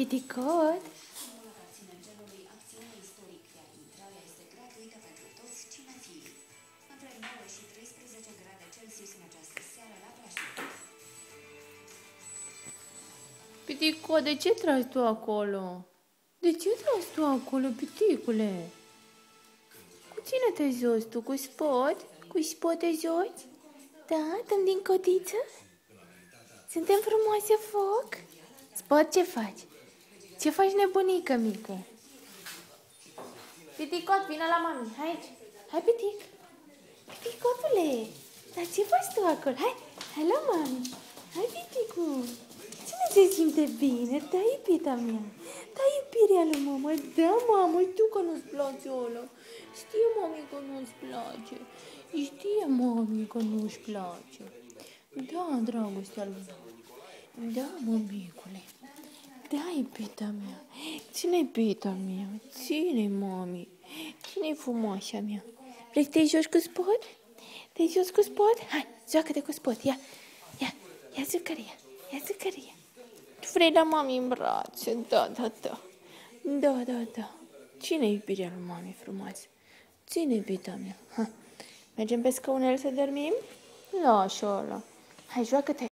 Piticot? Pitico, de ce tragi tu acolo? De ce tragi tu acolo, piticule? Cu cine te joci tu? Cu spot? Cu spot te joci? Da? Dăm din cotiță? Suntem frumoase foc? Spot, ce faci? Ce faci nebunică mică? Piticot, vină la mami, hai aici. Hai, pitic. Piticotule, dar ce faci tu acolo? Hai, hai la mami. Hai, piticul. Cine se simte bine? Da, iubita mea. Da, iubirea lui mama. Da, mamă, știu că nu-ți place ăla. Știe mami că nu-ți place. Știe mami că nu-și place. Da, dragostea lui. Da, mămicule. Da, iubita mea. Cine e iubita mea? Cine mami? Cine-i frumoasa mea? Vrei să te joci cu spot? Te joci cu spot? Hai, joacă-te cu spot. Ia, ia, ia zucăria. Ia zucăria. Vrei la mami în brațe? Da, da, da. Da, da, da. Cine e iubirea lui mami frumoasă? Cine e iubita mea? Ha. Mergem pe scaunel să dormim? Lasă ăla. Hai, joacă-te.